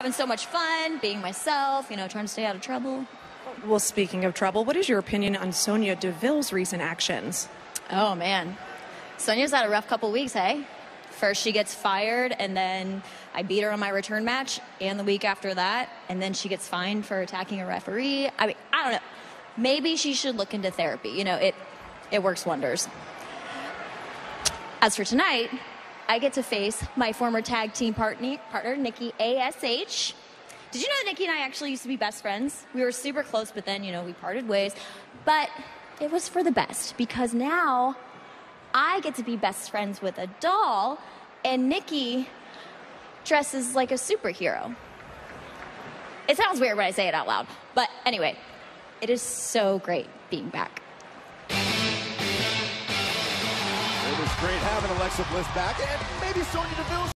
having so much fun, being myself, you know, trying to stay out of trouble. Well, speaking of trouble, what is your opinion on Sonya Deville's recent actions? Oh man, Sonya's had a rough couple weeks, hey? First she gets fired, and then I beat her on my return match, and the week after that, and then she gets fined for attacking a referee. I mean, I don't know. Maybe she should look into therapy. You know, it it works wonders. As for tonight, I get to face my former tag team partner, partner Nikki ASH. Did you know that Nikki and I actually used to be best friends? We were super close, but then, you know, we parted ways. But it was for the best because now I get to be best friends with a doll, and Nikki dresses like a superhero. It sounds weird when I say it out loud, but anyway, it is so great being back. Great having Alexa Bliss back, and maybe Sonya Deville.